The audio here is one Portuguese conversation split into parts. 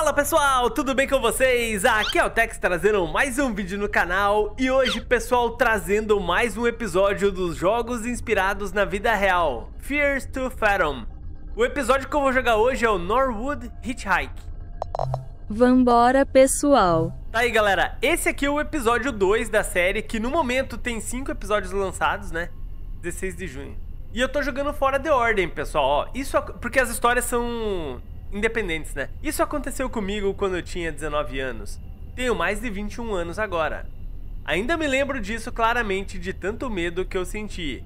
Fala pessoal, tudo bem com vocês? Aqui é o Tex trazendo mais um vídeo no canal e hoje pessoal trazendo mais um episódio dos jogos inspirados na vida real, Fears to Fathom. O episódio que eu vou jogar hoje é o Norwood Hitchhike. Vambora pessoal! Tá aí galera, esse aqui é o episódio 2 da série que no momento tem 5 episódios lançados, né? 16 de junho. E eu tô jogando fora de ordem, pessoal, ó. Isso porque as histórias são independentes, né? Isso aconteceu comigo quando eu tinha 19 anos. Tenho mais de 21 anos agora. Ainda me lembro disso claramente de tanto medo que eu senti.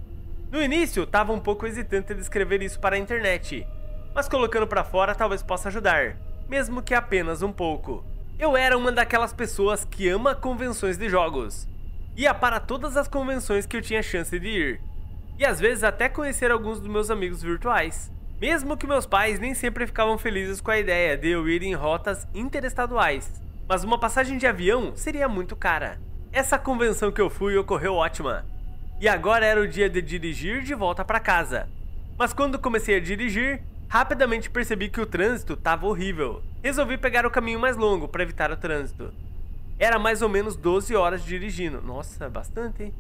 No início, tava um pouco hesitante de escrever isso para a internet, mas colocando para fora talvez possa ajudar, mesmo que apenas um pouco. Eu era uma daquelas pessoas que ama convenções de jogos. Ia para todas as convenções que eu tinha chance de ir, e às vezes até conhecer alguns dos meus amigos virtuais. Mesmo que meus pais nem sempre ficavam felizes com a ideia de eu ir em rotas interestaduais, mas uma passagem de avião seria muito cara. Essa convenção que eu fui ocorreu ótima, e agora era o dia de dirigir de volta para casa. Mas quando comecei a dirigir, rapidamente percebi que o trânsito estava horrível. Resolvi pegar o caminho mais longo para evitar o trânsito. Era mais ou menos 12 horas dirigindo. Nossa, bastante, hein?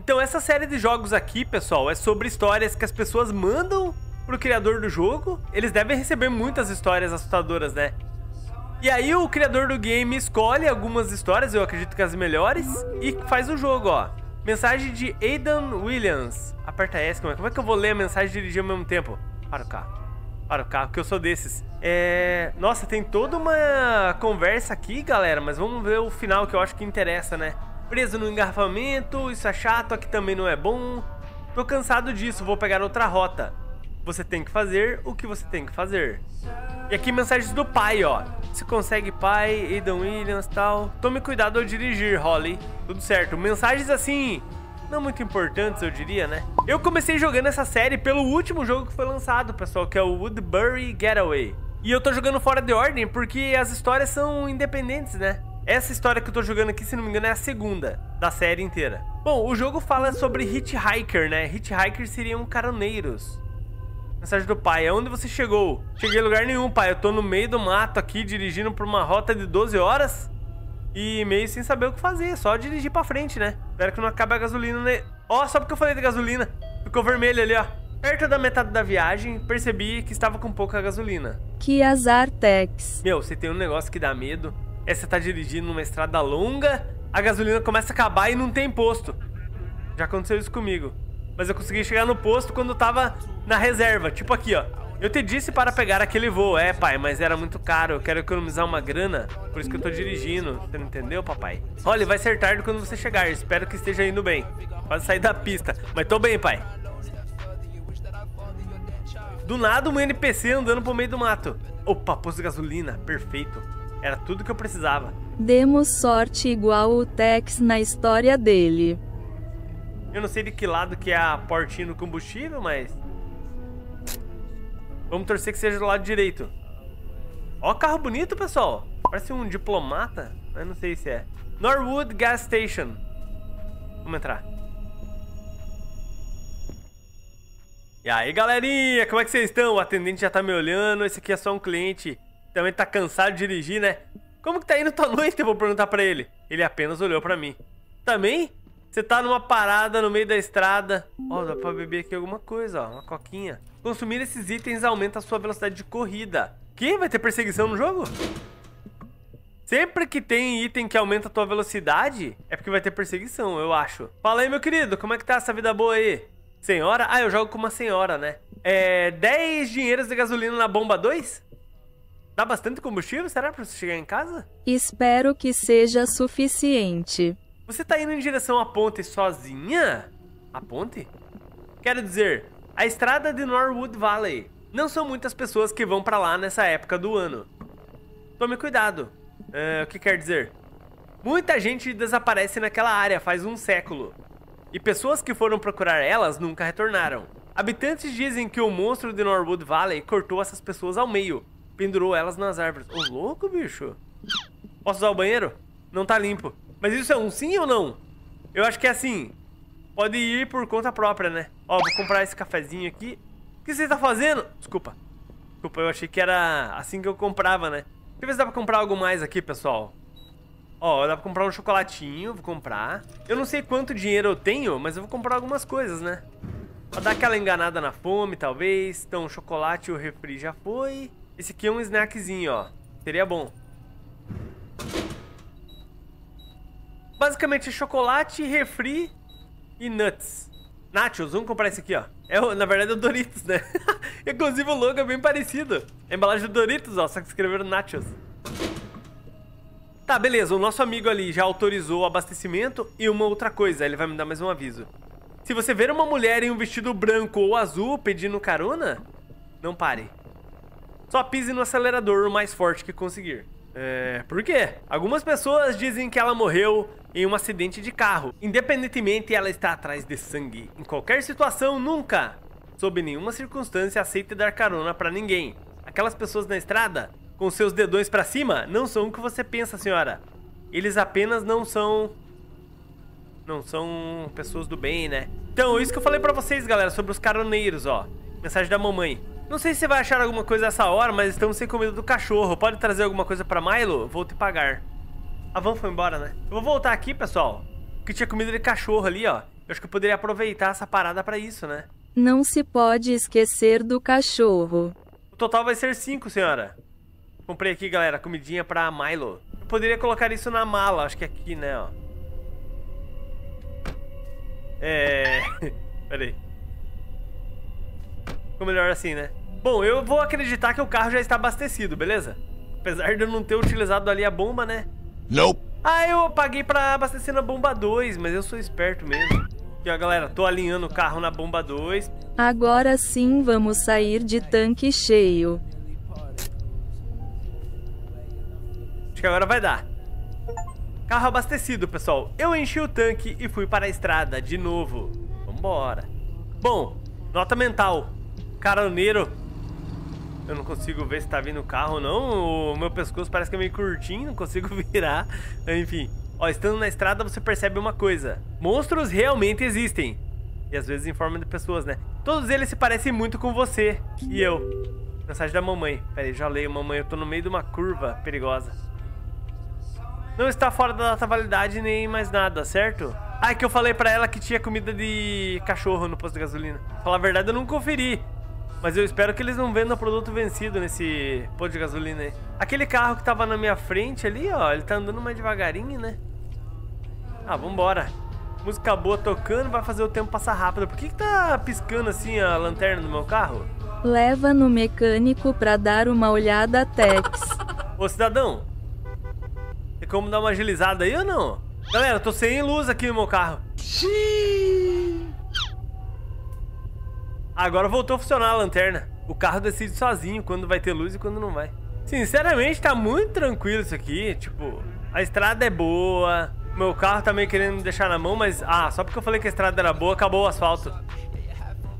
Então essa série de jogos aqui, pessoal, é sobre histórias que as pessoas mandam pro criador do jogo. Eles devem receber muitas histórias assustadoras, né? E aí o criador do game escolhe algumas histórias, eu acredito que as melhores, e faz o jogo, ó. Mensagem de Aidan Williams. Aperta S, como é, como é que eu vou ler a mensagem e dirigir ao mesmo tempo? Para o carro. Para o carro, que eu sou desses. É... Nossa, tem toda uma conversa aqui, galera, mas vamos ver o final que eu acho que interessa, né? Preso no engarrafamento, isso é chato, aqui também não é bom. Tô cansado disso, vou pegar outra rota. Você tem que fazer o que você tem que fazer. E aqui mensagens do pai, ó. Se consegue pai, Aidan Williams tal. Tome cuidado ao dirigir, Holly. Tudo certo. Mensagens assim, não muito importantes, eu diria, né? Eu comecei jogando essa série pelo último jogo que foi lançado, pessoal, que é o Woodbury Getaway. E eu tô jogando fora de ordem porque as histórias são independentes, né? Essa história que eu tô jogando aqui, se não me engano, é a segunda da série inteira. Bom, o jogo fala sobre hitchhiker, né? Hitchhikers seriam caroneiros. Mensagem do pai, aonde você chegou? Cheguei em lugar nenhum, pai. Eu tô no meio do mato aqui, dirigindo por uma rota de 12 horas. E meio sem saber o que fazer, só dirigir pra frente, né? Espero que não acabe a gasolina, né? Ó, só porque eu falei de gasolina. Ficou vermelho ali, ó. Perto da metade da viagem, percebi que estava com pouca gasolina. Que azar, Tex. Meu, você tem um negócio que dá medo é você tá dirigindo numa estrada longa, a gasolina começa a acabar e não tem posto. Já aconteceu isso comigo. Mas eu consegui chegar no posto quando tava na reserva, tipo aqui, ó. Eu te disse para pegar aquele voo, é pai, mas era muito caro, eu quero economizar uma grana, por isso que eu tô dirigindo, você não entendeu, papai? Olha, vai ser tarde quando você chegar, espero que esteja indo bem. Quase sair da pista, mas tô bem, pai. Do nada um NPC andando pro meio do mato. Opa, posto de gasolina, perfeito. Era tudo que eu precisava. Demos sorte igual o Tex na história dele. Eu não sei de que lado que é a portinha do combustível, mas... Vamos torcer que seja do lado direito. Ó carro bonito, pessoal. Parece um diplomata. Eu não sei se é. Norwood Gas Station. Vamos entrar. E aí, galerinha, como é que vocês estão? O atendente já tá me olhando. Esse aqui é só um cliente também tá cansado de dirigir, né? Como que tá indo tua noite? Eu vou perguntar pra ele. Ele apenas olhou pra mim. Também? Você tá numa parada no meio da estrada. Ó, oh, dá pra beber aqui alguma coisa, ó. Uma coquinha. Consumir esses itens aumenta a sua velocidade de corrida. Que? Vai ter perseguição no jogo? Sempre que tem item que aumenta a tua velocidade, é porque vai ter perseguição, eu acho. Fala aí, meu querido, como é que tá essa vida boa aí? Senhora? Ah, eu jogo com uma senhora, né? É... 10 dinheiros de gasolina na bomba 2? Dá bastante combustível, será, pra você chegar em casa? Espero que seja suficiente. Você tá indo em direção à ponte sozinha? A ponte? Quero dizer, a estrada de Norwood Valley. Não são muitas pessoas que vão pra lá nessa época do ano. Tome cuidado. Uh, o que quer dizer? Muita gente desaparece naquela área faz um século. E pessoas que foram procurar elas nunca retornaram. Habitantes dizem que o monstro de Norwood Valley cortou essas pessoas ao meio pendurou elas nas árvores. Ô, louco, bicho. Posso usar o banheiro? Não tá limpo. Mas isso é um sim ou não? Eu acho que é assim. Pode ir por conta própria, né? Ó, vou comprar esse cafezinho aqui. O que você tá fazendo? Desculpa. Desculpa, eu achei que era assim que eu comprava, né? Deixa eu ver se dá pra comprar algo mais aqui, pessoal. Ó, dá pra comprar um chocolatinho, vou comprar. Eu não sei quanto dinheiro eu tenho, mas eu vou comprar algumas coisas, né? Pra dar aquela enganada na fome, talvez. Então, chocolate e o refri já foi. Esse aqui é um snackzinho, ó. Seria bom. Basicamente, chocolate, refri e nuts. Nachos, vamos comprar esse aqui, ó. É, na verdade, é o Doritos, né? Inclusive, o logo é bem parecido. A embalagem do Doritos, ó, só que escreveram Nachos. Tá, beleza. O nosso amigo ali já autorizou o abastecimento. E uma outra coisa, ele vai me dar mais um aviso. Se você ver uma mulher em um vestido branco ou azul pedindo carona, não pare. Só pise no acelerador o mais forte que conseguir. É, por quê? Algumas pessoas dizem que ela morreu em um acidente de carro. Independentemente ela está atrás de sangue. Em qualquer situação, nunca, sob nenhuma circunstância, aceite dar carona para ninguém. Aquelas pessoas na estrada, com seus dedões para cima, não são o que você pensa, senhora. Eles apenas não são... Não são pessoas do bem, né? Então, isso que eu falei pra vocês, galera, sobre os caroneiros, ó. Mensagem da mamãe. Não sei se você vai achar alguma coisa essa hora, mas estamos sem comida do cachorro. Pode trazer alguma coisa pra Milo? Vou te pagar. A van foi embora, né? Eu vou voltar aqui, pessoal. Que tinha comida de cachorro ali, ó. Eu acho que eu poderia aproveitar essa parada pra isso, né? Não se pode esquecer do cachorro. O total vai ser 5, senhora. Comprei aqui, galera, comidinha pra Milo. Eu poderia colocar isso na mala, acho que aqui, né, ó. É... Pera aí. Ficou melhor assim, né? Bom, eu vou acreditar que o carro já está abastecido, beleza? Apesar de eu não ter utilizado ali a bomba, né? Nope. Ah, eu paguei pra abastecer na bomba 2, mas eu sou esperto mesmo. Aqui, ó, galera, tô alinhando o carro na bomba 2. Agora sim vamos sair de tanque cheio. Acho que agora vai dar. Carro abastecido, pessoal. Eu enchi o tanque e fui para a estrada de novo. Vambora. Bom, nota mental. Caroneiro. Eu não consigo ver se tá vindo o carro ou não. O meu pescoço parece que é meio curtinho, não consigo virar. Enfim. Ó, estando na estrada você percebe uma coisa. Monstros realmente existem. E às vezes em forma de pessoas, né? Todos eles se parecem muito com você e eu. Mensagem da mamãe. Pera aí, já leio, mamãe. Eu tô no meio de uma curva perigosa. Não está fora da data validade nem mais nada, certo? Ah, é que eu falei pra ela que tinha comida de cachorro no posto de gasolina. Falar a verdade, eu não conferi. Mas eu espero que eles não vendam produto vencido nesse posto de gasolina aí. Aquele carro que tava na minha frente ali, ó, ele tá andando mais devagarinho, né? Ah, vambora. Música boa tocando, vai fazer o tempo passar rápido. Por que, que tá piscando assim a lanterna do meu carro? Leva no mecânico pra dar uma olhada, Tex. Ô, cidadão. Tem como dar uma agilizada aí ou não? Galera, eu tô sem luz aqui no meu carro. Agora voltou a funcionar a lanterna. O carro decide sozinho quando vai ter luz e quando não vai. Sinceramente, tá muito tranquilo isso aqui. Tipo, a estrada é boa. Meu carro tá meio querendo me deixar na mão, mas... Ah, só porque eu falei que a estrada era boa, acabou o asfalto.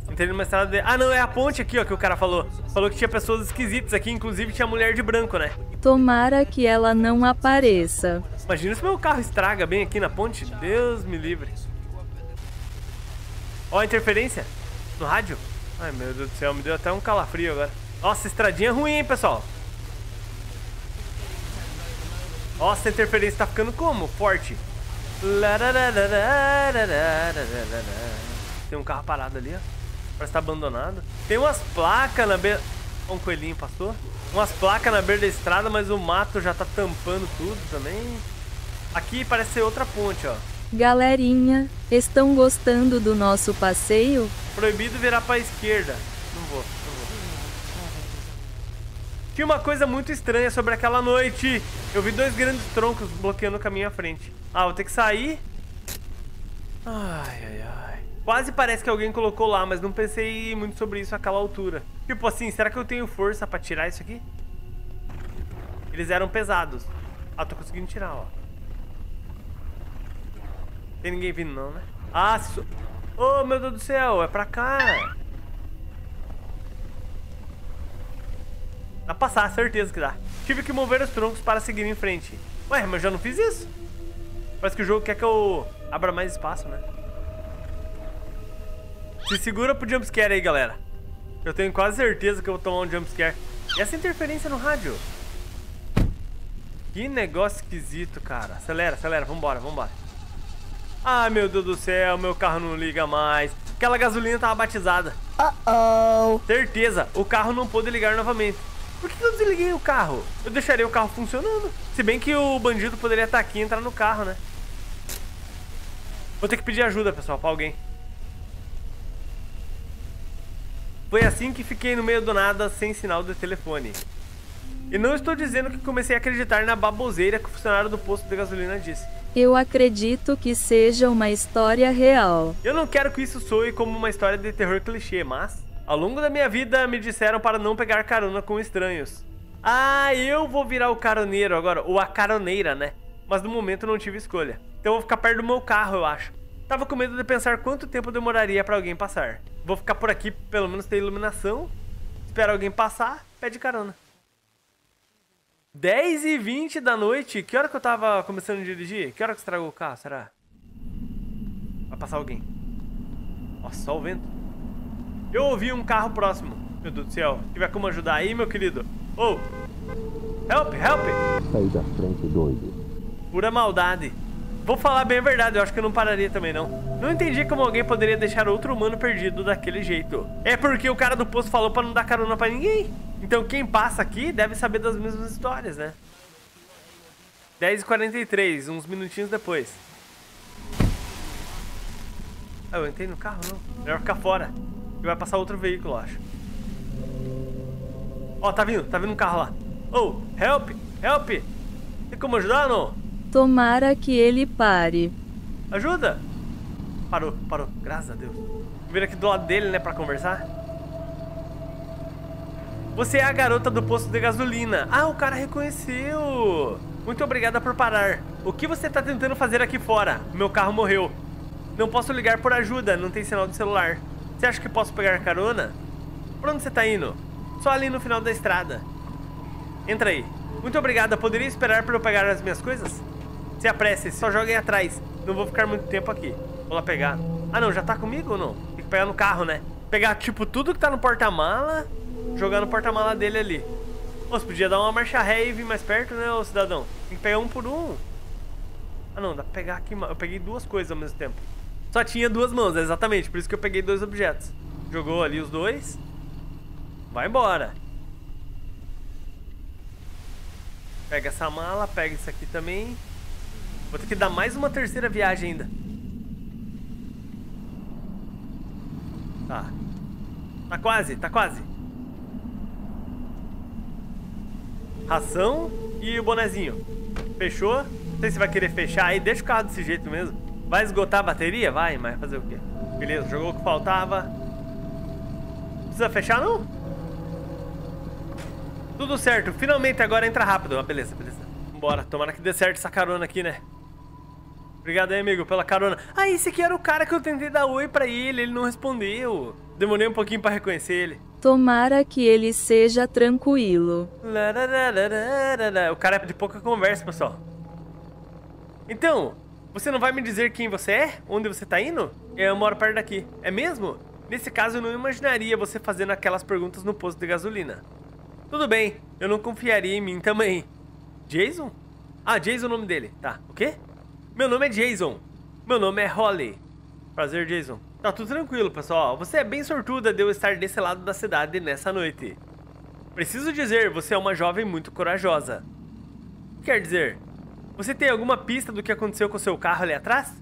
Entrei numa estrada de... Ah, não, é a ponte aqui, ó, que o cara falou. Falou que tinha pessoas esquisitas aqui, inclusive tinha mulher de branco, né? Tomara que ela não apareça. Imagina se meu carro estraga bem aqui na ponte. Deus me livre. Ó a interferência no rádio. Ai, meu Deus do céu, me deu até um calafrio agora. Nossa, estradinha ruim, hein, pessoal? Nossa, a interferência tá ficando como? Forte. Tem um carro parado ali, ó. Parece tá abandonado. Tem umas placas na beira... Um coelhinho passou. Umas placas na beira da estrada, mas o mato já tá tampando tudo também. Aqui parece ser outra ponte, ó. Galerinha, estão gostando do nosso passeio? Proibido virar pra esquerda. Não vou, não vou. Tinha uma coisa muito estranha sobre aquela noite. Eu vi dois grandes troncos bloqueando o caminho à frente. Ah, vou ter que sair. Ai, ai, ai. Quase parece que alguém colocou lá, mas não pensei muito sobre isso àquela altura. Tipo assim, será que eu tenho força pra tirar isso aqui? Eles eram pesados. Ah, tô conseguindo tirar, ó. Tem ninguém vindo não, né? Ah, so... Oh, meu Deus do céu, é pra cá. Dá pra passar, certeza que dá. Tive que mover os troncos para seguir em frente. Ué, mas já não fiz isso? Parece que o jogo quer que eu abra mais espaço, né? Se segura pro jumpscare aí, galera. Eu tenho quase certeza que eu vou tomar um jumpscare. E essa interferência no rádio? Que negócio esquisito, cara. Acelera, acelera. Vambora, vambora. Ai, meu Deus do céu, meu carro não liga mais. Aquela gasolina tava batizada. Uh-oh. Certeza, o carro não pôde ligar novamente. Por que eu desliguei o carro? Eu deixaria o carro funcionando. Se bem que o bandido poderia estar aqui e entrar no carro, né? Vou ter que pedir ajuda, pessoal, pra alguém. Foi assim que fiquei no meio do nada, sem sinal de telefone. E não estou dizendo que comecei a acreditar na baboseira que o funcionário do posto de gasolina disse. Eu acredito que seja uma história real. Eu não quero que isso soe como uma história de terror clichê, mas ao longo da minha vida me disseram para não pegar carona com estranhos. Ah, eu vou virar o caroneiro agora, ou a caroneira, né? Mas no momento não tive escolha. Então eu vou ficar perto do meu carro, eu acho. Tava com medo de pensar quanto tempo demoraria para alguém passar. Vou ficar por aqui, pelo menos ter iluminação. Espera alguém passar, pede carona. 10 e 20 da noite. Que hora que eu tava começando a dirigir? Que hora que estragou o carro, será? Vai passar alguém. Nossa, só o vento. Eu ouvi um carro próximo. Meu Deus do céu. Se tiver como ajudar aí, meu querido. Oh! Help, help! Sai da frente, doido. Pura maldade. Vou falar bem a verdade, eu acho que eu não pararia também não. Não entendi como alguém poderia deixar outro humano perdido daquele jeito. É porque o cara do posto falou pra não dar carona pra ninguém. Então quem passa aqui deve saber das mesmas histórias, né? 10h43, uns minutinhos depois. Ah, eu entrei no carro, não. Melhor ficar fora. E vai passar outro veículo, eu acho. Ó, tá vindo, tá vindo um carro lá. Oh, help, help. Tem como ajudar, não? Tomara que ele pare. Ajuda! Parou, parou. Graças a Deus. Vou vir aqui do lado dele, né, pra conversar. Você é a garota do posto de gasolina. Ah, o cara reconheceu. Muito obrigada por parar. O que você tá tentando fazer aqui fora? Meu carro morreu. Não posso ligar por ajuda, não tem sinal de celular. Você acha que posso pegar carona? Pra onde você tá indo? Só ali no final da estrada. Entra aí. Muito obrigada. Poderia esperar para eu pegar as minhas coisas? Se apresse, só joguem atrás. Não vou ficar muito tempo aqui. Vou lá pegar. Ah, não, já tá comigo ou não? Tem que pegar no carro, né? Pegar, tipo, tudo que tá no porta-mala, jogar no porta-mala dele ali. Você podia dar uma marcha ré e vir mais perto, né, ô cidadão? Tem que pegar um por um. Ah, não, dá pra pegar aqui. Eu peguei duas coisas ao mesmo tempo. Só tinha duas mãos, exatamente. Por isso que eu peguei dois objetos. Jogou ali os dois. Vai embora. Pega essa mala, pega isso aqui também. Vou ter que dar mais uma terceira viagem ainda. Tá. Tá quase, tá quase. Ração e o bonezinho. Fechou? Não sei se vai querer fechar aí. Deixa o carro desse jeito mesmo. Vai esgotar a bateria? Vai, mas fazer o quê? Beleza, jogou o que faltava. Precisa fechar, não? Tudo certo. Finalmente agora entra rápido. Ah, beleza, beleza. Vambora. Tomara que dê certo essa carona aqui, né? Obrigado aí, amigo, pela carona. Ah, esse aqui era o cara que eu tentei dar oi pra ele, ele não respondeu. Demorei um pouquinho pra reconhecer ele. Tomara que ele seja tranquilo. O cara é de pouca conversa, pessoal. Então, você não vai me dizer quem você é? Onde você tá indo? Eu moro perto daqui. É mesmo? Nesse caso, eu não imaginaria você fazendo aquelas perguntas no posto de gasolina. Tudo bem, eu não confiaria em mim também. Jason? Ah, Jason é o nome dele. Tá, o quê? Meu nome é Jason. Meu nome é Holly. Prazer, Jason. Tá tudo tranquilo, pessoal. Você é bem sortuda de eu estar desse lado da cidade nessa noite. Preciso dizer, você é uma jovem muito corajosa. Quer dizer, você tem alguma pista do que aconteceu com seu carro ali atrás?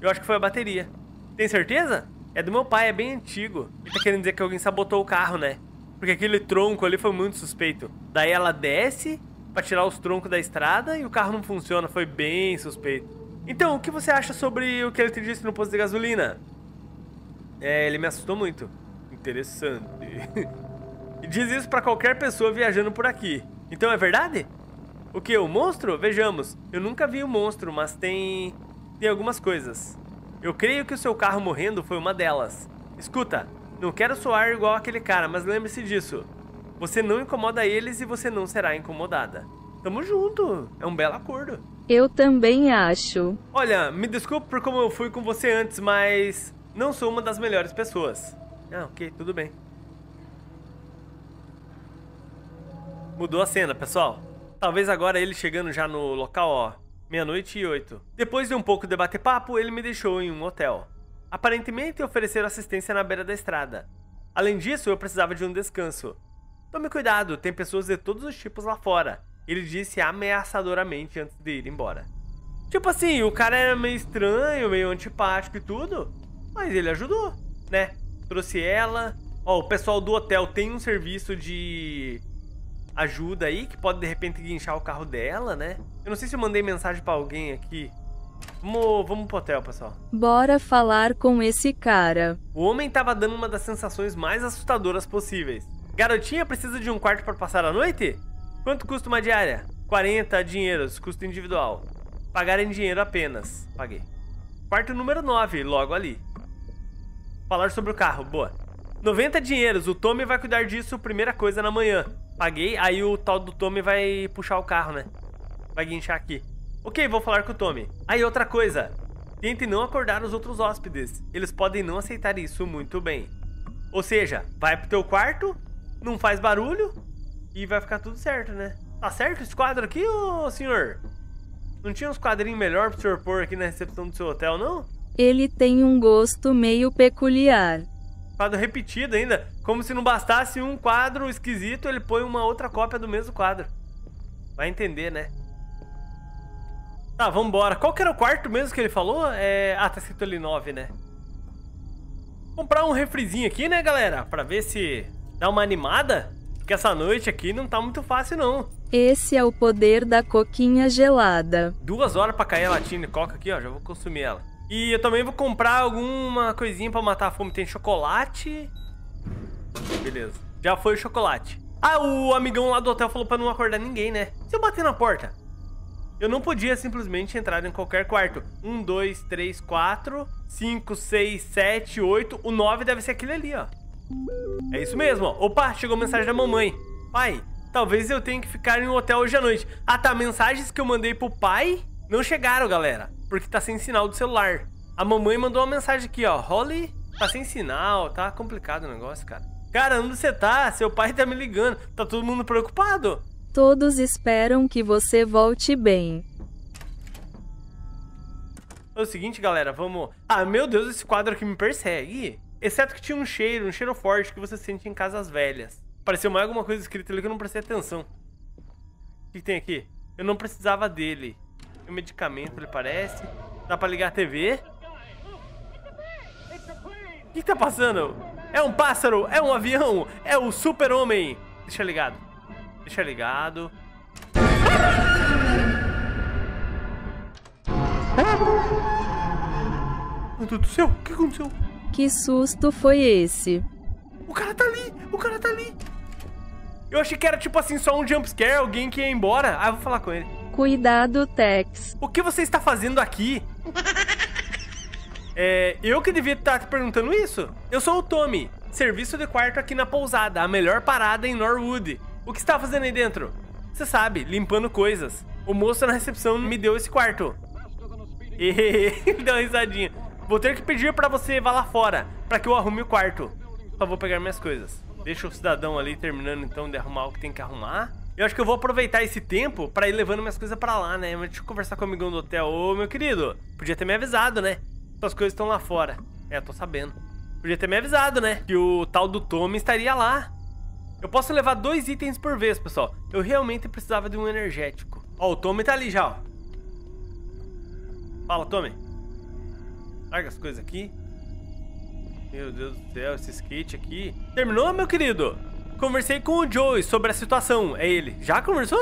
Eu acho que foi a bateria. Tem certeza? É do meu pai, é bem antigo. Ele tá querendo dizer que alguém sabotou o carro, né? Porque aquele tronco ali foi muito suspeito. Daí ela desce pra tirar os troncos da estrada e o carro não funciona. Foi bem suspeito. Então, o que você acha sobre o que ele te disse no posto de gasolina? É, ele me assustou muito. Interessante. e diz isso para qualquer pessoa viajando por aqui. Então é verdade? O que? O monstro? Vejamos. Eu nunca vi o um monstro, mas tem. tem algumas coisas. Eu creio que o seu carro morrendo foi uma delas. Escuta, não quero soar igual aquele cara, mas lembre-se disso. Você não incomoda eles e você não será incomodada. Tamo junto. É um belo acordo. Eu também acho. Olha, me desculpe por como eu fui com você antes, mas não sou uma das melhores pessoas. Ah, ok, tudo bem. Mudou a cena, pessoal. Talvez agora ele chegando já no local, ó, meia-noite e oito. Depois de um pouco de bater papo, ele me deixou em um hotel. Aparentemente ofereceram assistência na beira da estrada. Além disso, eu precisava de um descanso. Tome cuidado, tem pessoas de todos os tipos lá fora. Ele disse ameaçadoramente antes de ir embora. Tipo assim, o cara era meio estranho, meio antipático e tudo, mas ele ajudou, né? Trouxe ela. Ó, o pessoal do hotel tem um serviço de ajuda aí, que pode de repente guinchar o carro dela, né? Eu não sei se eu mandei mensagem pra alguém aqui. Vamos, vamos pro hotel, pessoal. Bora falar com esse cara. O homem tava dando uma das sensações mais assustadoras possíveis. Garotinha precisa de um quarto para passar a noite? Quanto custa uma diária? 40 dinheiros, custo individual. Pagar em dinheiro apenas. Paguei. Quarto número 9, logo ali. Falar sobre o carro, boa. 90 dinheiros, o Tommy vai cuidar disso primeira coisa na manhã. Paguei, aí o tal do Tommy vai puxar o carro, né? Vai guinchar aqui. Ok, vou falar com o Tommy. Aí outra coisa, tente não acordar os outros hóspedes. Eles podem não aceitar isso muito bem. Ou seja, vai pro teu quarto, não faz barulho e vai ficar tudo certo, né? Tá certo esse quadro aqui, ô senhor? Não tinha uns quadrinhos melhor pro senhor pôr aqui na recepção do seu hotel, não? Ele tem um gosto meio peculiar. Quadro repetido ainda. Como se não bastasse um quadro esquisito, ele põe uma outra cópia do mesmo quadro. Vai entender, né? Tá, vambora. Qual que era o quarto mesmo que ele falou? É... Ah, tá escrito ali 9, né? Comprar um refrizinho aqui, né, galera? Pra ver se dá uma animada. Porque essa noite aqui não tá muito fácil, não. Esse é o poder da coquinha gelada. Duas horas pra cair a latinha de coca aqui, ó. Já vou consumir ela. E eu também vou comprar alguma coisinha pra matar a fome. Tem chocolate. Beleza. Já foi o chocolate. Ah, o amigão lá do hotel falou pra não acordar ninguém, né? Se eu bater na porta? Eu não podia simplesmente entrar em qualquer quarto. Um, dois, três, quatro, cinco, seis, sete, oito. O nove deve ser aquele ali, ó. É isso mesmo, ó. Opa, chegou mensagem da mamãe. Pai, talvez eu tenha que ficar em um hotel hoje à noite. Ah, tá. Mensagens que eu mandei pro pai não chegaram, galera. Porque tá sem sinal do celular. A mamãe mandou uma mensagem aqui, ó. Holly, tá sem sinal. Tá complicado o negócio, cara. Cara, onde você tá? Seu pai tá me ligando. Tá todo mundo preocupado. Todos esperam que você volte bem. É o seguinte, galera, vamos... Ah, meu Deus, esse quadro aqui me persegue. Exceto que tinha um cheiro, um cheiro forte que você sente em casas velhas. Pareceu mais alguma coisa escrita ali que eu não prestei atenção. O que tem aqui? Eu não precisava dele. O medicamento, ele parece. Dá pra ligar a TV. O que, que tá passando? É um pássaro? É um avião? É o super-homem? Deixa ligado. Deixa ligado. Meu Deus do céu, o que aconteceu? Que susto foi esse? O cara tá ali, o cara tá ali. Eu achei que era tipo assim, só um jumpscare, alguém que ia embora. Ah, eu vou falar com ele. Cuidado, Tex. O que você está fazendo aqui? É, eu que devia estar te perguntando isso. Eu sou o Tommy, serviço de quarto aqui na pousada, a melhor parada em Norwood. O que está fazendo aí dentro? Você sabe, limpando coisas. O moço na recepção me deu esse quarto. E deu uma risadinha. Vou ter que pedir pra você vá lá fora, pra que eu arrume o quarto. Só vou pegar minhas coisas. Deixa o cidadão ali terminando então de arrumar o que tem que arrumar. Eu acho que eu vou aproveitar esse tempo pra ir levando minhas coisas pra lá, né? Mas deixa eu conversar com o amigão do hotel. Ô, meu querido, podia ter me avisado, né? Suas coisas estão lá fora. É, tô sabendo. Podia ter me avisado, né? Que o tal do Tommy estaria lá. Eu posso levar dois itens por vez, pessoal. Eu realmente precisava de um energético. Ó, o Tommy tá ali já, ó. Fala, Tommy. Larga as coisas aqui. Meu Deus do céu, esse skate aqui. Terminou, meu querido? Conversei com o Joey sobre a situação. É ele. Já conversou?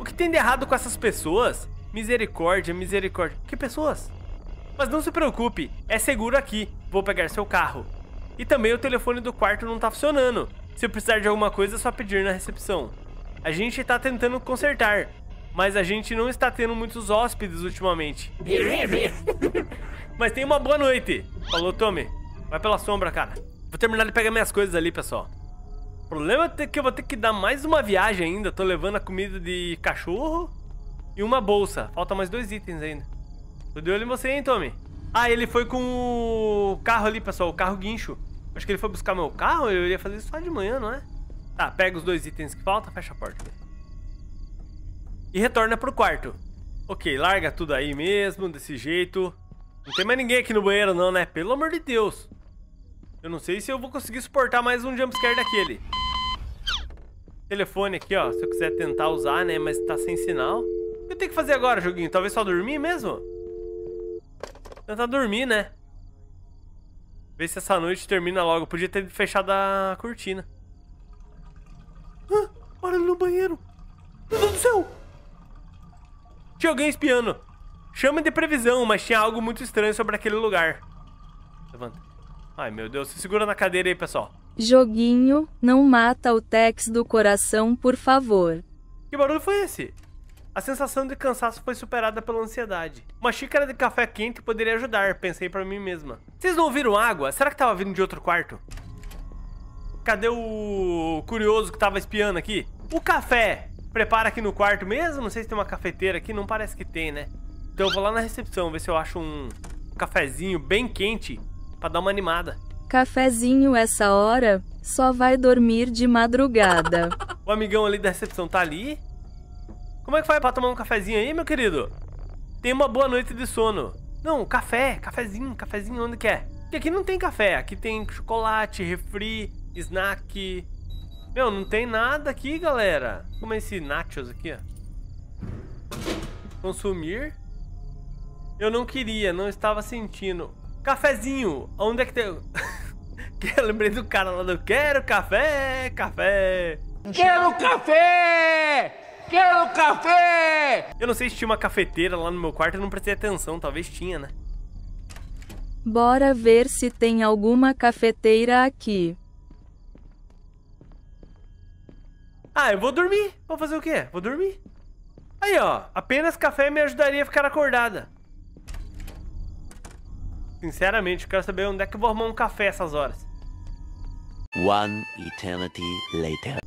O que tem de errado com essas pessoas? Misericórdia, misericórdia. Que pessoas? Mas não se preocupe, é seguro aqui. Vou pegar seu carro. E também o telefone do quarto não tá funcionando. Se precisar de alguma coisa, é só pedir na recepção. A gente tá tentando consertar, mas a gente não está tendo muitos hóspedes ultimamente. Mas tenha uma boa noite. Falou, Tommy. Vai pela sombra, cara. Vou terminar de pegar minhas coisas ali, pessoal. O problema é que eu vou ter que dar mais uma viagem ainda. Tô levando a comida de cachorro e uma bolsa. Falta mais dois itens ainda. Tô de olho em você, hein, Tommy? Ah, ele foi com o carro ali, pessoal. O carro guincho. Acho que ele foi buscar meu carro. Eu iria fazer isso só de manhã, não é? Tá, pega os dois itens que faltam, fecha a porta. e retorna pro quarto. Ok, larga tudo aí mesmo, desse jeito. Não tem mais ninguém aqui no banheiro não, né? Pelo amor de Deus. Eu não sei se eu vou conseguir suportar mais um jumpscare daquele. Telefone aqui, ó. Se eu quiser tentar usar, né? Mas tá sem sinal. O que eu tenho que fazer agora, joguinho? Talvez só dormir mesmo? Tentar dormir, né? Ver se essa noite termina logo. Eu podia ter fechado a cortina. Ah, olha no banheiro. Meu Deus do céu. Tinha alguém espiando. Chama de previsão, mas tinha algo muito estranho sobre aquele lugar. Levanta. Ai, meu Deus. Se segura na cadeira aí, pessoal. Joguinho, não mata o Tex do coração, por favor. Que barulho foi esse? A sensação de cansaço foi superada pela ansiedade. Uma xícara de café quente poderia ajudar, pensei pra mim mesma. Vocês não ouviram água? Será que tava vindo de outro quarto? Cadê o curioso que tava espiando aqui? O café prepara aqui no quarto mesmo? Não sei se tem uma cafeteira aqui, não parece que tem, né? Então eu vou lá na recepção ver se eu acho um cafezinho bem quente pra dar uma animada. Cafezinho essa hora, só vai dormir de madrugada. O amigão ali da recepção tá ali. Como é que faz pra tomar um cafezinho aí, meu querido? Tem uma boa noite de sono. Não, café, cafezinho, cafezinho onde quer? É? Porque aqui não tem café, aqui tem chocolate, refri, snack. Meu, não tem nada aqui, galera. Como é esse nachos aqui, ó. Consumir. Eu não queria, não estava sentindo. Cafezinho, onde é que tem... eu lembrei do cara lá do Quero café, café. Quero café! Quero café! Eu não sei se tinha uma cafeteira lá no meu quarto, eu não prestei atenção, talvez tinha, né? Bora ver se tem alguma cafeteira aqui. Ah, eu vou dormir. Vou fazer o quê? Vou dormir. Aí, ó. Apenas café me ajudaria a ficar acordada. Sinceramente, quero saber onde é que eu vou arrumar um café essas horas. One eternity later.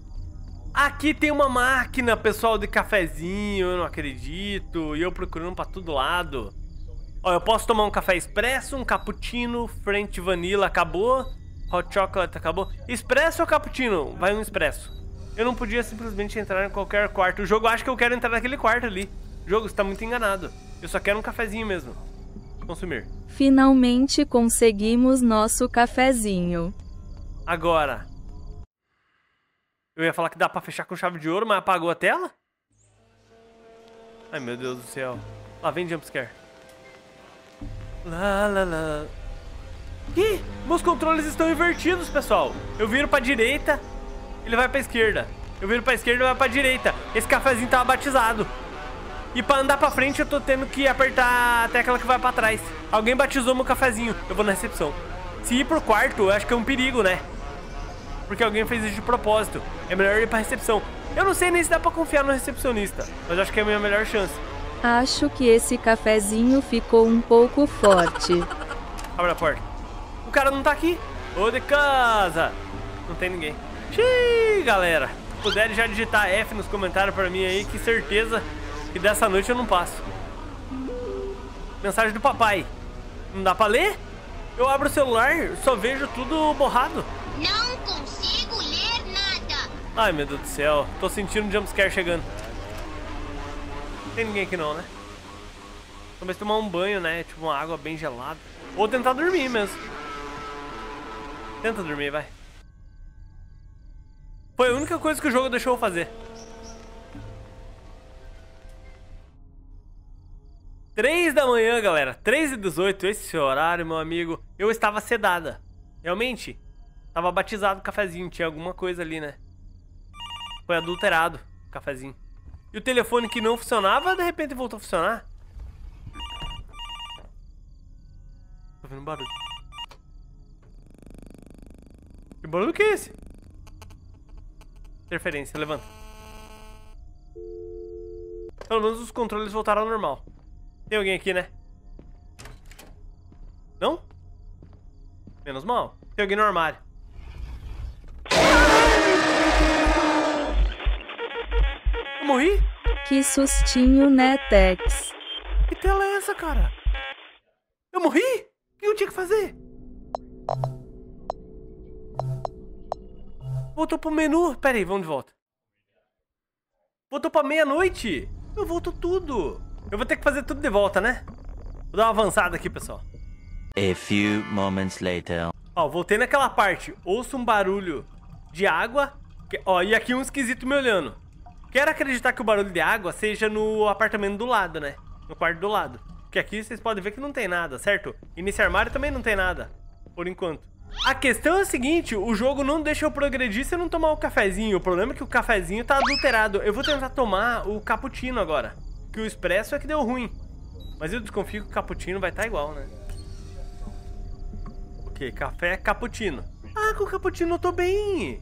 Aqui tem uma máquina, pessoal, de cafezinho, eu não acredito. E eu procurando pra todo lado. Ó, eu posso tomar um café expresso, um cappuccino, French vanilla, acabou. Hot chocolate, acabou. Expresso ou cappuccino? Vai um expresso. Eu não podia simplesmente entrar em qualquer quarto. O jogo acha que eu quero entrar naquele quarto ali. O jogo, está muito enganado. Eu só quero um cafezinho mesmo. Consumir. Finalmente conseguimos nosso cafezinho. Agora. Eu ia falar que dá pra fechar com chave de ouro, mas apagou a tela? Ai, meu Deus do céu. Lá vem jumpscare. Lá, lá, lá. Ih, meus controles estão invertidos, pessoal. Eu viro pra direita, ele vai pra esquerda. Eu viro pra esquerda, ele vai pra direita. Esse cafezinho tava batizado. E pra andar pra frente, eu tô tendo que apertar a tecla que vai pra trás. Alguém batizou meu cafezinho. Eu vou na recepção. Se ir pro quarto, eu acho que é um perigo, né? Porque alguém fez isso de propósito. É melhor ir pra recepção. Eu não sei nem se dá pra confiar no recepcionista. Mas acho que é a minha melhor chance. Acho que esse cafezinho ficou um pouco forte. Abre a porta. O cara não tá aqui. Ô de casa. Não tem ninguém. Xiii, galera. Se puderem já digitar F nos comentários pra mim aí, que certeza que dessa noite eu não passo. Mensagem do papai. Não dá pra ler? Eu abro o celular, só vejo tudo borrado. Não consigo ler nada. Ai, meu Deus do céu. Tô sentindo um jumpscare chegando. Tem ninguém aqui não, né? Talvez tomar um banho, né? Tipo uma água bem gelada. Ou tentar dormir mesmo. Tenta dormir, vai. Foi a única coisa que o jogo deixou eu fazer. Três da manhã, galera. Três e 18, esse horário, meu amigo. Eu estava sedada. Realmente. Tava batizado o cafezinho. Tinha alguma coisa ali, né? Foi adulterado o cafezinho. E o telefone que não funcionava, de repente voltou a funcionar. Tô vendo barulho. Que barulho que é esse? Interferência, levanta. Pelo menos os controles voltaram ao normal. Tem alguém aqui, né? Não? Menos mal. Tem alguém no armário. Eu morri? Que sustinho, né, Tex? Que tela é essa, cara? Eu morri? O que eu tinha que fazer? Voltou pro menu. Pera aí, vamos de volta. Voltou pra meia-noite. Eu volto tudo. Eu vou ter que fazer tudo de volta, né? Vou dar uma avançada aqui, pessoal. A few moments later. Ó, voltei naquela parte. Ouço um barulho de água. que- ó, e aqui um esquisito me olhando. Quero acreditar que o barulho de água seja no apartamento do lado, né? No quarto do lado. Porque aqui vocês podem ver que não tem nada, certo? E nesse armário também não tem nada. Por enquanto. A questão é a seguinte, o jogo não deixa eu progredir se eu não tomar o cafezinho. O problema é que o cafezinho tá adulterado. Eu vou tentar tomar o cappuccino agora. Que o expresso é que deu ruim. Mas eu desconfio que o cappuccino vai estar igual, né? Ok, café cappuccino. Ah, com o cappuccino eu tô bem.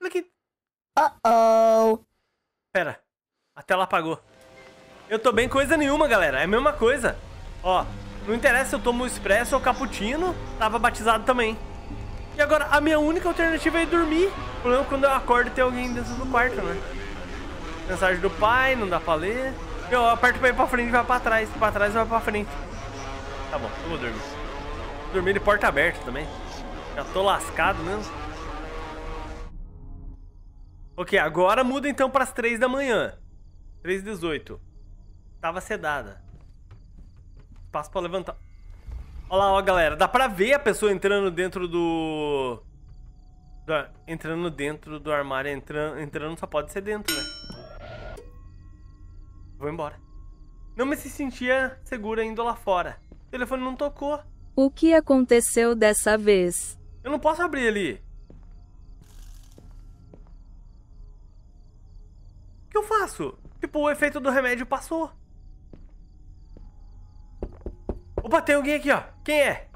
Olha aqui. Uh-oh. Pera, a tela apagou. Eu tô bem coisa nenhuma, galera. É a mesma coisa. Ó, não interessa se eu tomo expresso ou cappuccino, tava batizado também. E agora, a minha única alternativa é ir dormir. O problema é quando eu acordo tem alguém dentro do quarto, né? Mensagem do pai, não dá pra ler. Eu aperto pra ir pra frente e vai pra trás. Pra trás vai pra frente. Tá bom, eu vou dormir. Dormir de porta aberta também. Já tô lascado mesmo. Ok, agora muda então pras 3 da manhã. 3 h 18. Tava sedada. Passo pra levantar. Olha lá, ó, galera. Dá pra ver a pessoa entrando dentro do... do Entrando dentro do armário. Entrando, entrando só pode ser dentro, né? Vou embora. Não me se sentia segura indo lá fora. O telefone não tocou. O que aconteceu dessa vez? Eu não posso abrir ali. O que eu faço? Tipo, o efeito do remédio passou. Opa, tem alguém aqui, ó. Quem é?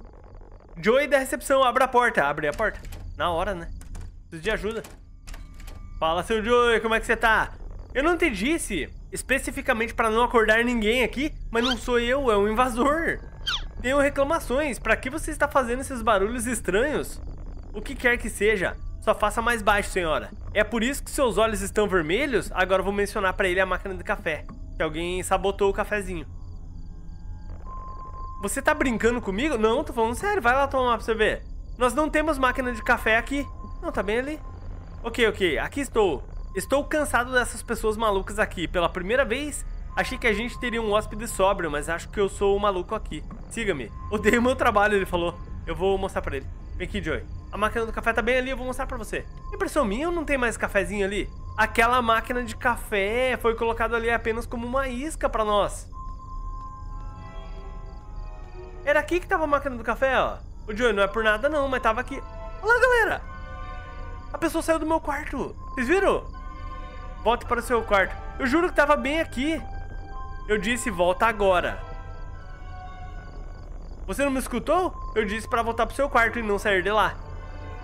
Joey da recepção, abre a porta. Abre a porta. Na hora, né? Preciso de ajuda. Fala, seu Joey, como é que você tá? Eu não te disse especificamente pra não acordar ninguém aqui, mas não sou eu, é um invasor. Tenho reclamações. Pra que você está fazendo esses barulhos estranhos? O que quer que seja, só faça mais baixo, senhora. É por isso que seus olhos estão vermelhos? Agora vou mencionar pra ele a máquina de café. Que alguém sabotou o cafezinho. Você tá brincando comigo? Não, tô falando sério. Vai lá tomar pra você ver. Nós não temos máquina de café aqui. Não, tá bem ali. Ok, ok. Aqui estou. Estou cansado dessas pessoas malucas aqui. Pela primeira vez, achei que a gente teria um hóspede sóbrio, mas acho que eu sou o maluco aqui. Siga-me. Odeio meu trabalho, ele falou. Eu vou mostrar pra ele. Vem aqui, Joey. A máquina do café tá bem ali, eu vou mostrar pra você. Impressão minha ou não tem mais cafezinho ali? Aquela máquina de café foi colocada ali apenas como uma isca pra nós. Era aqui que tava a máquina do café, ó. O Joey não é por nada não, mas tava aqui. Olha lá, galera. A pessoa saiu do meu quarto. Vocês viram? Volte para o seu quarto. Eu juro que tava bem aqui. Eu disse volta agora. Você não me escutou? Eu disse pra voltar pro seu quarto e não sair de lá.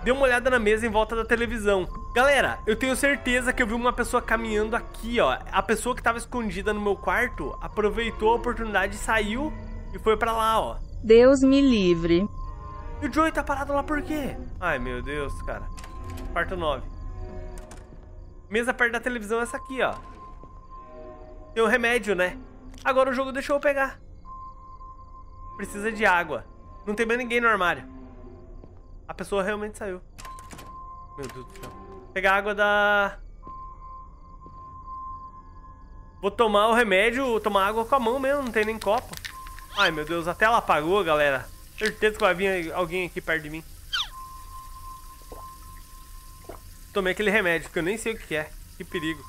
Dê uma olhada na mesa em volta da televisão. Galera, eu tenho certeza que eu vi uma pessoa caminhando aqui, ó. A pessoa que tava escondida no meu quarto aproveitou a oportunidade, saiu e foi pra lá, ó. Deus me livre. E o Joey tá parado lá por quê? Ai, meu Deus, cara. Quarto 9. Mesa perto da televisão é essa aqui, ó. Tem um remédio, né? Agora o jogo deixou eu pegar. Precisa de água. Não tem mais ninguém no armário. A pessoa realmente saiu. Meu Deus do céu. Pegar água da... Vou tomar o remédio, tomar água com a mão mesmo, não tem nem copo. Ai, meu Deus, a tela apagou, galera. Certeza que vai vir alguém aqui perto de mim. Tomei aquele remédio, que eu nem sei o que é. Que perigo.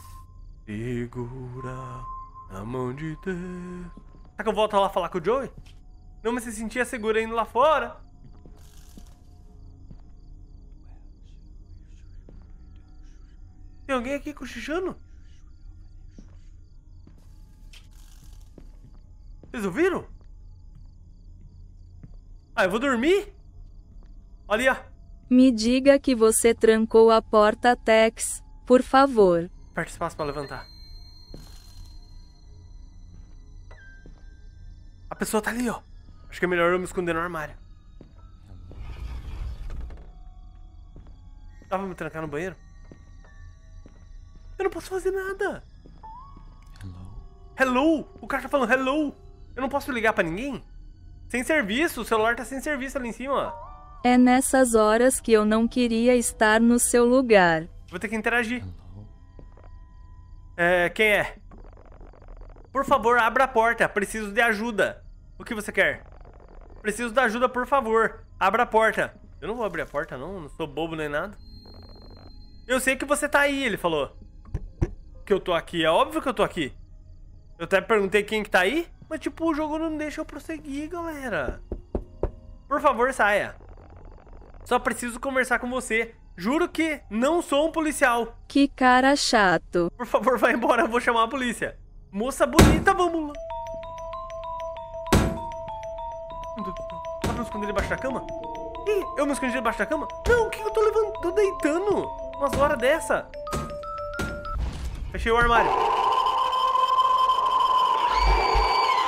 Segura a mão de Deus. Será que eu volto lá falar com o Joey? Não me se sentia segura indo lá fora. Tem alguém aqui cochichando? Vocês ouviram? Ah, eu vou dormir? Olha aí, ó. Me diga que você trancou a porta, Tex, por favor. Aperta espaço pra levantar. A pessoa tá ali, ó. Acho que é melhor eu me esconder no armário. Dá pra me trancar no banheiro? Eu não posso fazer nada. Hello? Hello? O cara tá falando hello. Eu não posso ligar pra ninguém? Sem serviço, o celular tá sem serviço ali em cima, ó. É nessas horas que eu não queria estar no seu lugar. Vou ter que interagir. É, quem é? Por favor, abra a porta. Preciso de ajuda. O que você quer? Preciso da ajuda, por favor. Abra a porta. Eu não vou abrir a porta, não. Não sou bobo nem nada. Eu sei que você tá aí, ele falou. Que eu tô aqui. É óbvio que eu tô aqui. Eu até perguntei quem que tá aí. Mas, tipo, o jogo não deixa eu prosseguir, galera. Por favor, saia. Só preciso conversar com você. Juro que não sou um policial. Que cara chato. Por favor, vai embora, eu vou chamar a polícia. Moça bonita, vamos lá. Dá pra eu esconder debaixo da cama? Ih, eu me escondi debaixo da cama? Não, o que eu tô levando? Tô deitando. Umas horas dessa. Fechei o armário.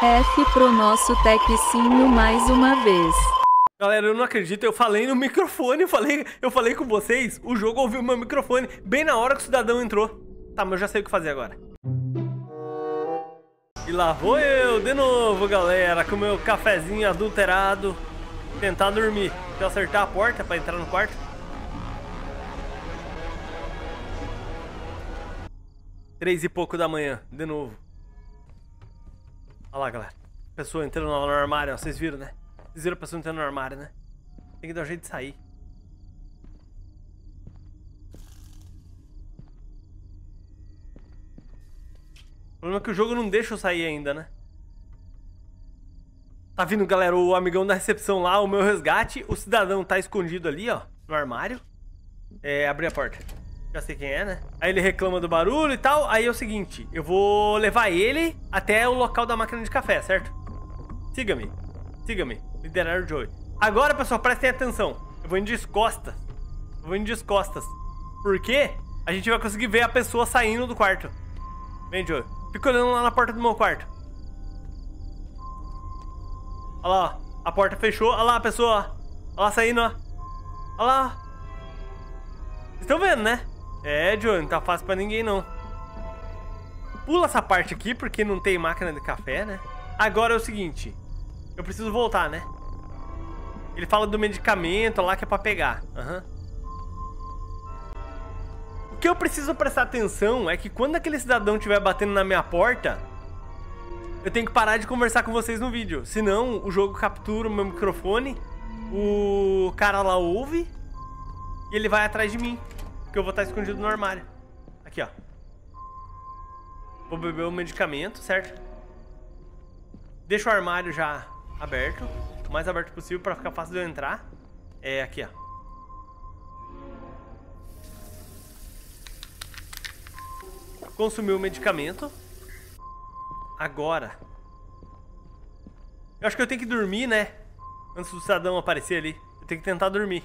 F pro nosso Texicinho mais uma vez. Galera, eu não acredito, eu falei no microfone, eu falei, eu falei com vocês, o jogo ouviu meu microfone bem na hora que o cidadão entrou. Tá, mas eu já sei o que fazer agora. E lá vou eu de novo, galera, com meu cafezinho adulterado, tentar dormir. Eu acertar a porta pra entrar no quarto. Três e pouco da manhã, de novo. Olha lá, galera. Pessoa entrando lá no armário, ó, vocês viram, né? Vocês viram a pessoa entrando no armário, né? Tem que dar um jeito de sair. O problema é que o jogo não deixa eu sair ainda, né? Tá vindo, galera, o amigão da recepção lá, o meu resgate. O cidadão tá escondido ali, ó, no armário. É, abrir a porta. Já sei quem é, né? Aí ele reclama do barulho e tal. Aí é o seguinte, eu vou levar ele até o local da máquina de café, certo? Siga-me. Siga-me. Liderar o Joey. Agora, pessoal, prestem atenção. Eu vou indo de costas. Eu vou indo de costas. Porque a gente vai conseguir ver a pessoa saindo do quarto. Vem, Joey. Fica olhando lá na porta do meu quarto. Olha lá, ó. A porta fechou. Olha lá a pessoa. Olha lá saindo, ó. Olha lá. Estão vendo, né? É, Joey, não tá fácil pra ninguém, não. Pula essa parte aqui, porque não tem máquina de café, né? Agora é o seguinte. Eu preciso voltar, né? Ele fala do medicamento lá que é pra pegar. Aham. O que eu preciso prestar atenção é que quando aquele cidadão estiver batendo na minha porta, eu tenho que parar de conversar com vocês no vídeo. Senão, o jogo captura o meu microfone, o cara lá ouve e ele vai atrás de mim. Porque eu vou estar escondido no armário. Aqui, ó. Vou beber o medicamento, certo? Deixa o armário já aberto. O mais aberto possível para ficar fácil de eu entrar. É aqui, ó. Consumiu o medicamento. Agora. Eu acho que eu tenho que dormir, né? Antes do cidadão aparecer ali. Eu tenho que tentar dormir.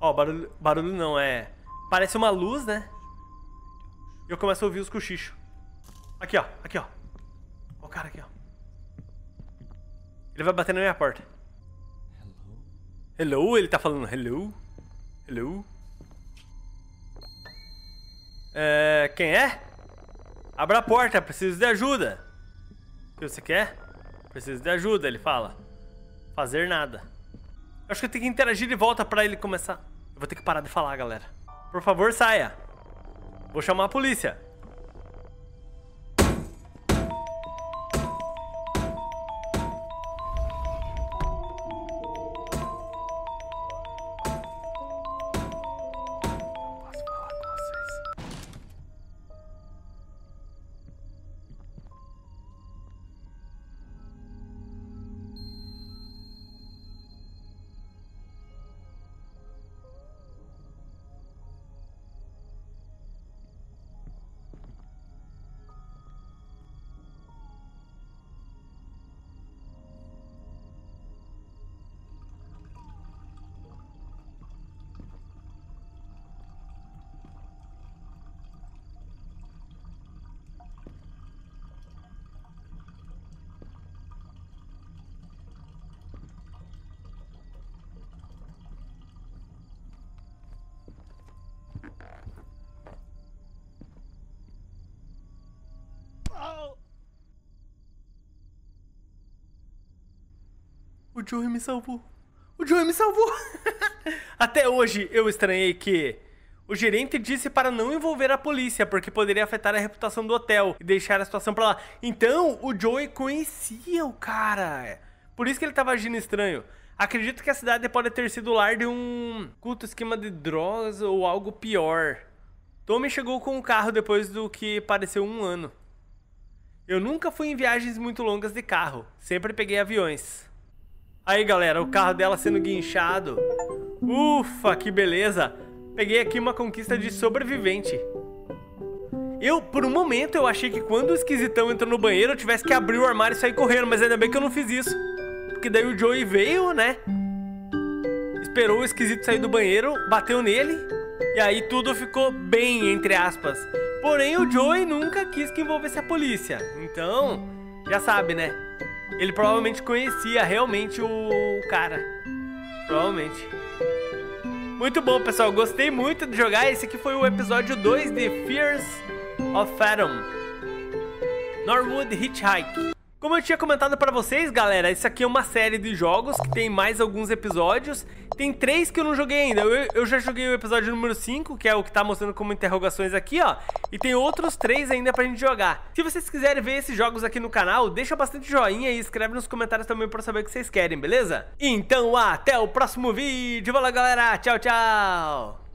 Ó, barulho, barulho não, é... Parece uma luz, né? E eu começo a ouvir os cochichos. Aqui, ó. Aqui, ó. Ó o cara aqui, ó. Ele vai bater na minha porta. Hello? Hello? Ele tá falando hello? Hello? É... Quem é? Abra a porta, preciso de ajuda. O que você quer? Preciso de ajuda, ele fala. Fazer nada. Eu acho que eu tenho que interagir de volta pra ele começar. Eu vou ter que parar de falar, galera. Por favor, saia. Vou chamar a polícia. O Joey me salvou. O Joey me salvou. Até hoje eu estranhei que O gerente disse para não envolver a polícia, porque poderia afetar a reputação do hotel e deixar a situação pra lá. Então, o Joey conhecia o cara. Por isso que ele tava agindo estranho. Acredito que a cidade pode ter sido lar de um culto esquema de drogas ou algo pior. Tommy chegou com o carro depois do que pareceu um ano. Eu nunca fui em viagens muito longas de carro, sempre peguei aviões. Aí galera, o carro dela sendo guinchado. Ufa, que beleza! Peguei aqui uma conquista de sobrevivente. Eu, por um momento, eu achei que quando o esquisitão entrou no banheiro eu tivesse que abrir o armário e sair correndo, mas ainda bem que eu não fiz isso. Porque daí o Joey veio, né? Esperou o esquisito sair do banheiro, bateu nele, e aí tudo ficou bem, entre aspas. Porém, o Joey nunca quis que envolvesse a polícia. Então, já sabe, né? Ele provavelmente conhecia realmente o cara. Provavelmente. Muito bom, pessoal. Gostei muito de jogar. Esse aqui foi o episódio 2 de Fears of Fathom. Norwood Hitchhike. Como eu tinha comentado pra vocês, galera, isso aqui é uma série de jogos que tem mais alguns episódios. Tem três que eu não joguei ainda. Eu, eu já joguei o episódio número 5, que é o que tá mostrando como interrogações aqui, ó. E tem outros três ainda pra gente jogar. Se vocês quiserem ver esses jogos aqui no canal, deixa bastante joinha e escreve nos comentários também pra saber o que vocês querem, beleza? Então, até o próximo vídeo. Valeu, galera. Tchau, tchau.